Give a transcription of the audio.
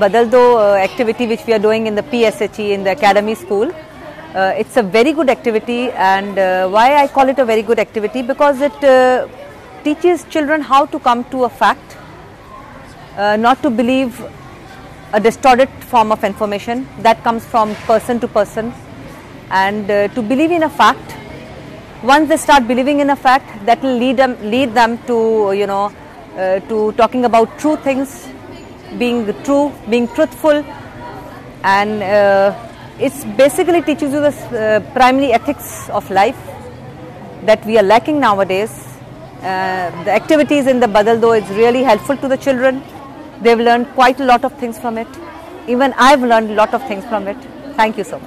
Badal Do uh, activity which we are doing in the PSHE in the academy school. Uh, it's a very good activity and uh, why I call it a very good activity because it uh, teaches children how to come to a fact, uh, not to believe a distorted form of information that comes from person to person and uh, to believe in a fact once they start believing in a fact that will lead them lead them to you know to talking about true things being true being truthful and uh, it's basically teaches you the uh, primary ethics of life that we are lacking nowadays. Uh, the activities in the Badal Do is really helpful to the children. They've learned quite a lot of things from it. Even i've learned a lot of things from it. Thank you so much